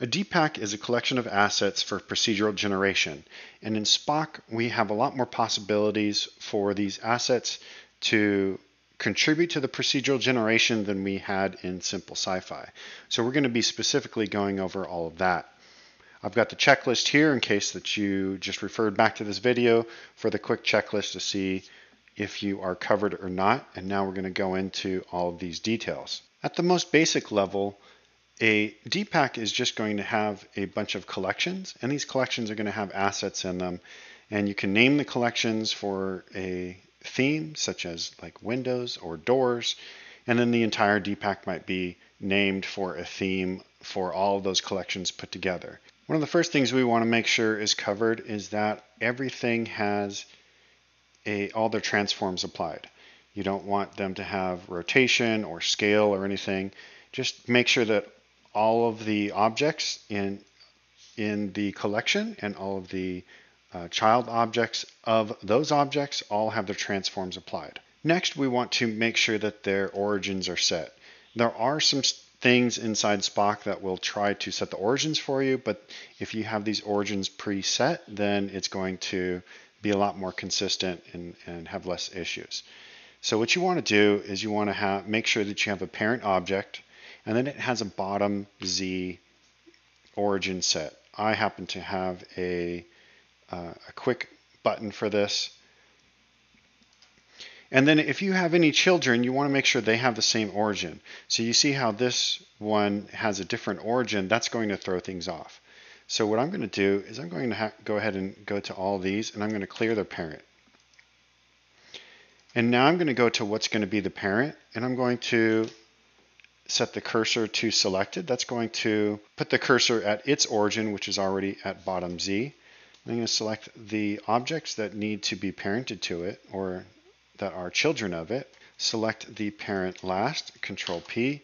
A DPack is a collection of assets for procedural generation. And in Spock, we have a lot more possibilities for these assets to contribute to the procedural generation than we had in simple sci-fi. So we're going to be specifically going over all of that. I've got the checklist here in case that you just referred back to this video for the quick checklist to see if you are covered or not. And now we're going to go into all of these details. At the most basic level, a DPack is just going to have a bunch of collections, and these collections are going to have assets in them. And you can name the collections for a theme, such as like windows or doors, and then the entire DPack might be named for a theme for all those collections put together. One of the first things we want to make sure is covered is that everything has a, all their transforms applied. You don't want them to have rotation or scale or anything. Just make sure that all of the objects in in the collection and all of the uh, child objects of those objects all have their transforms applied. Next, we want to make sure that their origins are set. There are some things inside Spock that will try to set the origins for you, but if you have these origins preset, then it's going to be a lot more consistent and, and have less issues. So what you want to do is you want to have make sure that you have a parent object and then it has a bottom Z origin set. I happen to have a, uh, a quick button for this. And then if you have any children, you want to make sure they have the same origin. So you see how this one has a different origin, that's going to throw things off. So what I'm going to do is I'm going to go ahead and go to all these and I'm going to clear their parent. And now I'm going to go to what's going to be the parent and I'm going to set the cursor to selected, that's going to put the cursor at its origin, which is already at bottom Z. I'm going to select the objects that need to be parented to it or that are children of it. Select the parent last, Control P,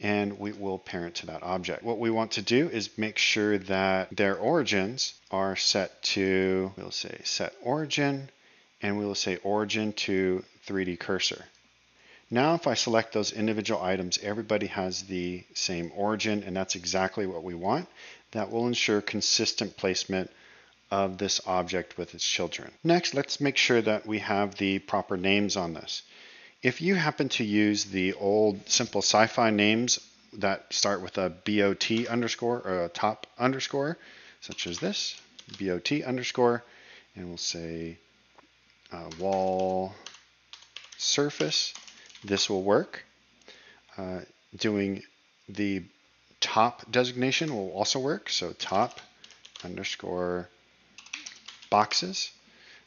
and we will parent to that object. What we want to do is make sure that their origins are set to, we'll say set origin, and we will say origin to 3D cursor. Now if I select those individual items, everybody has the same origin, and that's exactly what we want. That will ensure consistent placement of this object with its children. Next, let's make sure that we have the proper names on this. If you happen to use the old simple sci-fi names that start with a BOT underscore or a top underscore, such as this, BOT underscore, and we'll say uh, wall surface, this will work. Uh, doing the top designation will also work. So top underscore boxes.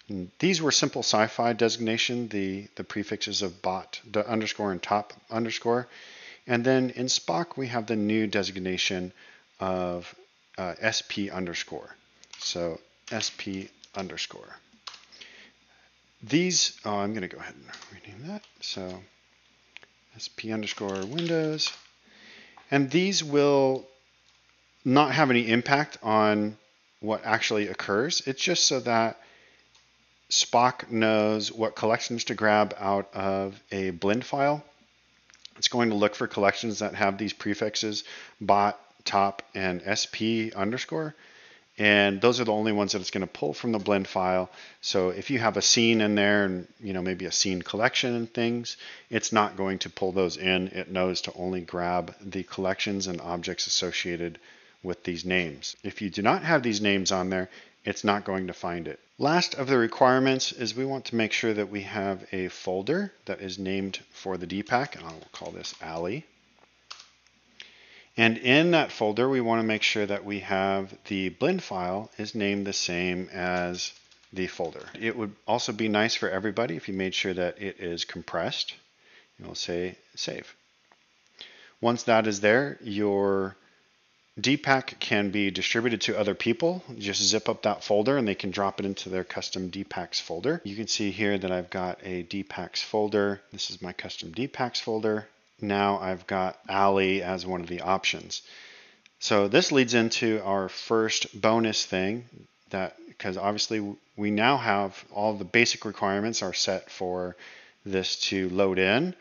And these were simple sci-fi designation, the, the prefixes of bot the underscore and top underscore. And then in Spock, we have the new designation of uh, SP underscore. So SP underscore. These, oh, I'm going to go ahead and rename that. So sp underscore windows. And these will not have any impact on what actually occurs. It's just so that Spock knows what collections to grab out of a blend file. It's going to look for collections that have these prefixes bot, top, and sp underscore. And those are the only ones that it's going to pull from the blend file. So if you have a scene in there and you know maybe a scene collection and things, it's not going to pull those in. It knows to only grab the collections and objects associated with these names. If you do not have these names on there, it's not going to find it. Last of the requirements is we want to make sure that we have a folder that is named for the DPack, and I will call this Alley. And in that folder, we want to make sure that we have the blend file is named the same as the folder. It would also be nice for everybody if you made sure that it is compressed. You'll say save. Once that is there, your DPack can be distributed to other people. Just zip up that folder and they can drop it into their custom DPacks folder. You can see here that I've got a DPacks folder. This is my custom DPacks folder now I've got Ali as one of the options. So this leads into our first bonus thing that because obviously we now have all the basic requirements are set for this to load in,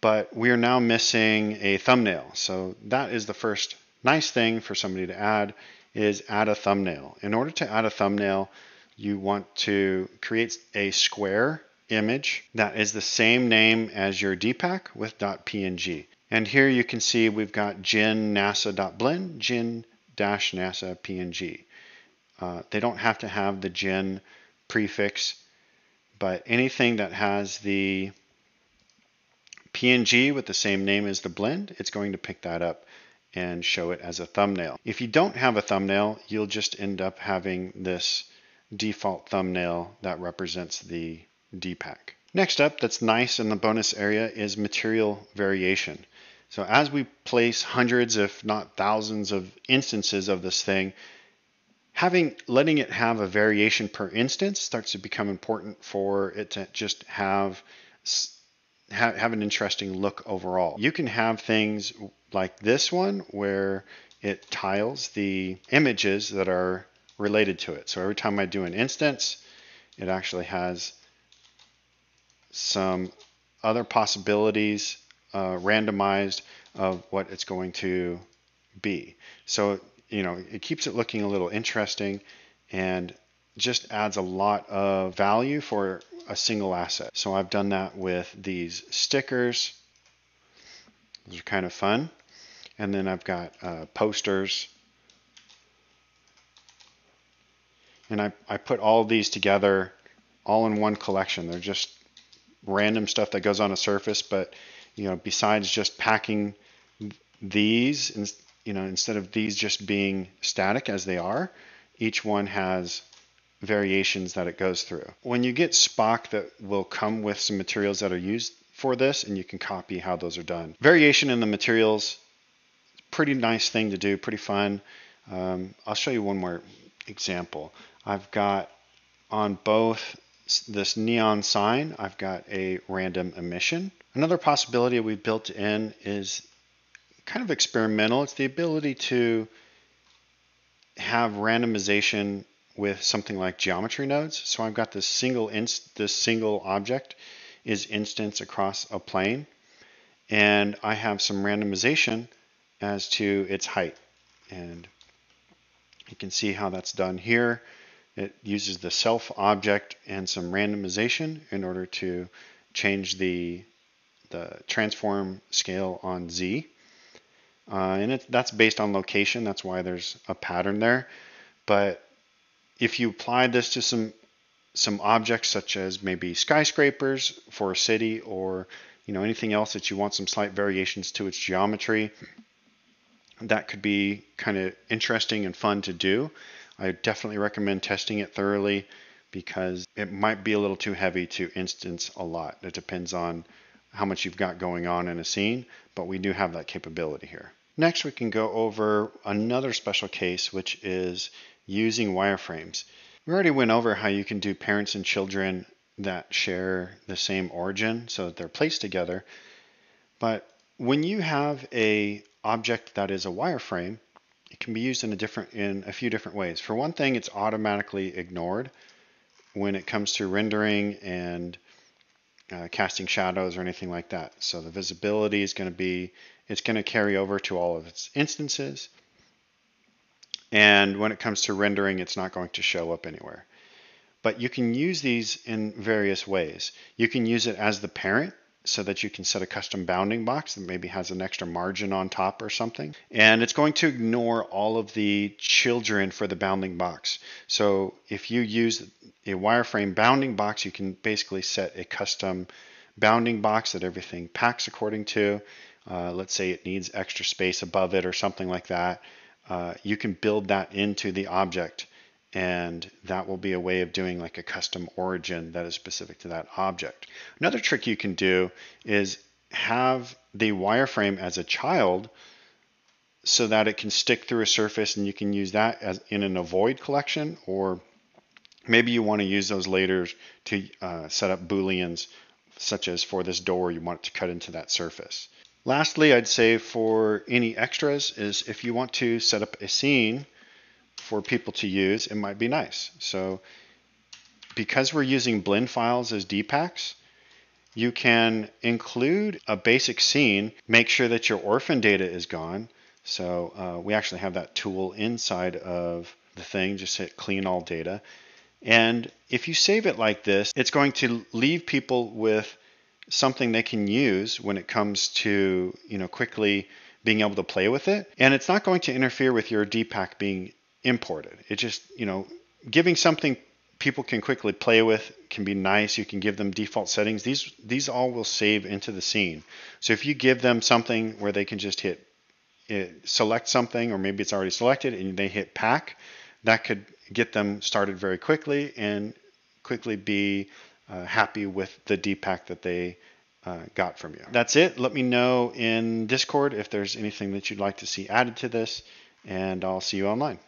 but we are now missing a thumbnail. So that is the first nice thing for somebody to add is add a thumbnail. In order to add a thumbnail, you want to create a square image that is the same name as your DPack with .png. And here you can see we've got gin nasa.blend, gin nasa png. Uh, they don't have to have the gin prefix, but anything that has the PNG with the same name as the blend, it's going to pick that up and show it as a thumbnail. If you don't have a thumbnail, you'll just end up having this default thumbnail that represents the DPack. Next up, that's nice in the bonus area is material variation. So as we place hundreds, if not thousands of instances of this thing, having letting it have a variation per instance starts to become important for it to just have have, have an interesting look overall. You can have things like this one where it tiles the images that are related to it. So every time I do an instance, it actually has some other possibilities uh, randomized of what it's going to be. So, you know, it keeps it looking a little interesting and just adds a lot of value for a single asset. So I've done that with these stickers. Those are kind of fun. And then I've got uh, posters. And I, I put all these together all in one collection. They're just random stuff that goes on a surface, but you know, besides just packing these, you know, instead of these just being static as they are, each one has variations that it goes through. When you get Spock that will come with some materials that are used for this and you can copy how those are done. Variation in the materials, pretty nice thing to do, pretty fun. Um, I'll show you one more example. I've got on both this neon sign, I've got a random emission. Another possibility we built in is kind of experimental. It's the ability to have randomization with something like geometry nodes. So I've got this single this single object is instance across a plane, and I have some randomization as to its height. And you can see how that's done here. It uses the self object and some randomization in order to change the the transform scale on Z. Uh, and it, that's based on location. That's why there's a pattern there. But if you apply this to some some objects such as maybe skyscrapers for a city or you know anything else that you want some slight variations to its geometry, that could be kind of interesting and fun to do. I definitely recommend testing it thoroughly because it might be a little too heavy to instance a lot. It depends on how much you've got going on in a scene, but we do have that capability here. Next, we can go over another special case, which is using wireframes. We already went over how you can do parents and children that share the same origin so that they're placed together. But when you have a object that is a wireframe, it can be used in a different in a few different ways. For one thing, it's automatically ignored when it comes to rendering and uh, casting shadows or anything like that. So the visibility is going to be it's going to carry over to all of its instances. And when it comes to rendering, it's not going to show up anywhere. But you can use these in various ways. You can use it as the parent so that you can set a custom bounding box that maybe has an extra margin on top or something. And it's going to ignore all of the children for the bounding box. So if you use a wireframe bounding box, you can basically set a custom bounding box that everything packs according to. Uh, let's say it needs extra space above it or something like that. Uh, you can build that into the object and that will be a way of doing like a custom origin that is specific to that object. Another trick you can do is have the wireframe as a child so that it can stick through a surface and you can use that as in an avoid collection or maybe you want to use those later to uh, set up booleans such as for this door you want it to cut into that surface. Lastly, I'd say for any extras is if you want to set up a scene for people to use, it might be nice. So because we're using blend files as DPacks, you can include a basic scene, make sure that your orphan data is gone, So uh, we actually have that tool inside of the thing. Just hit clean all data. And if you save it like this, it's going to leave people with something they can use when it comes to, you know, quickly being able to play with it. And it's not going to interfere with your DPack being imported. It just, you know, giving something people can quickly play with can be nice. You can give them default settings. These these all will save into the scene. So if you give them something where they can just hit it, select something, or maybe it's already selected, and they hit pack, that could get them started very quickly and quickly be uh, happy with the DPack that they uh, got from you. That's it. Let me know in Discord if there's anything that you'd like to see added to this, and I'll see you online.